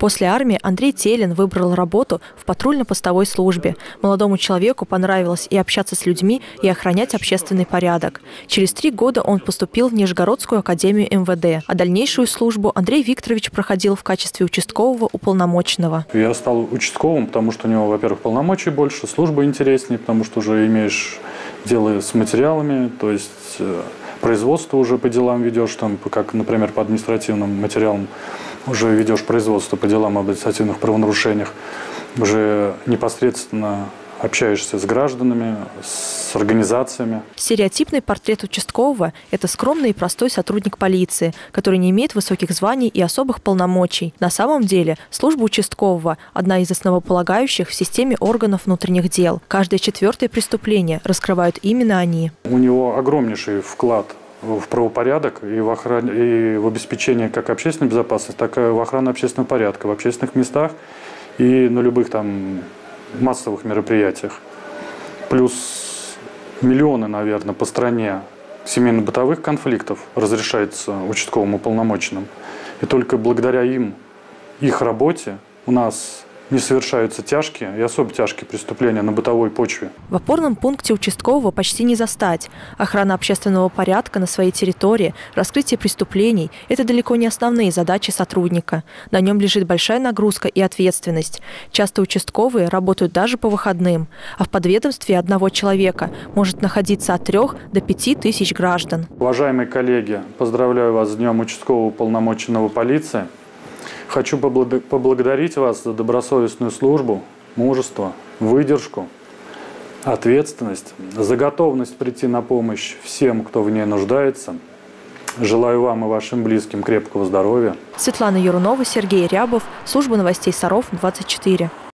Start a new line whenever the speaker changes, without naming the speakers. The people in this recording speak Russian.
После армии Андрей Телин выбрал работу в патрульно-постовой службе. Молодому человеку понравилось и общаться с людьми, и охранять общественный порядок. Через три года он поступил в Нижегородскую академию МВД, а дальнейшую службу Андрей Викторович проходил в качестве участкового уполномоченного.
Я стал участковым, потому что у него, во-первых, полномочий больше, служба интереснее, потому что уже имеешь дело с материалами, то есть э, производство уже по делам ведешь, там, как, например, по административным материалам уже ведешь производство по делам об административных правонарушениях, уже непосредственно общаешься с гражданами, с организациями.
Стереотипный портрет участкового – это скромный и простой сотрудник полиции, который не имеет высоких званий и особых полномочий. На самом деле служба участкового – одна из основополагающих в системе органов внутренних дел. Каждое четвертое преступление раскрывают именно они.
У него огромнейший вклад в правопорядок и в, охране, и в обеспечении как общественной безопасности, так и в охране общественного порядка в общественных местах и на любых там массовых мероприятиях. Плюс миллионы, наверное, по стране семейно-бытовых конфликтов разрешается участковым уполномоченным. И только благодаря им, их работе у нас не совершаются тяжкие и особо тяжкие преступления на бытовой почве.
В опорном пункте участкового почти не застать. Охрана общественного порядка на своей территории, раскрытие преступлений – это далеко не основные задачи сотрудника. На нем лежит большая нагрузка и ответственность. Часто участковые работают даже по выходным, а в подведомстве одного человека может находиться от трех до пяти тысяч граждан.
Уважаемые коллеги, поздравляю вас с Днем участкового полномоченного полиции – Хочу поблагодарить вас за добросовестную службу, мужество, выдержку, ответственность, за готовность прийти на помощь всем, кто в ней нуждается. Желаю вам и вашим близким крепкого здоровья.
Светлана Юрунова, Сергей Рябов, служба новостей Саров 24.